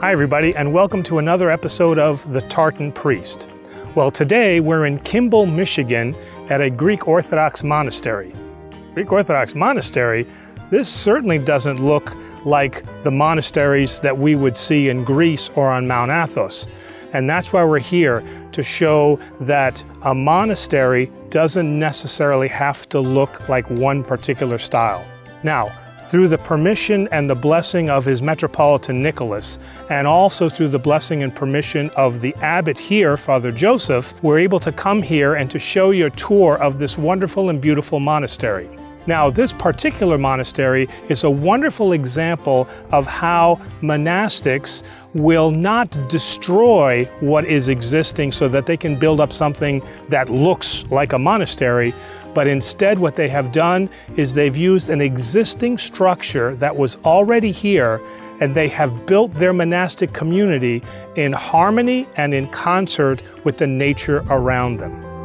Hi, everybody, and welcome to another episode of The Tartan Priest. Well, today we're in Kimball, Michigan at a Greek Orthodox monastery. Greek Orthodox monastery, this certainly doesn't look like the monasteries that we would see in Greece or on Mount Athos. And that's why we're here to show that a monastery doesn't necessarily have to look like one particular style. Now, through the permission and the blessing of his Metropolitan Nicholas, and also through the blessing and permission of the abbot here, Father Joseph, we're able to come here and to show you a tour of this wonderful and beautiful monastery. Now, this particular monastery is a wonderful example of how monastics will not destroy what is existing so that they can build up something that looks like a monastery, but instead what they have done is they've used an existing structure that was already here and they have built their monastic community in harmony and in concert with the nature around them.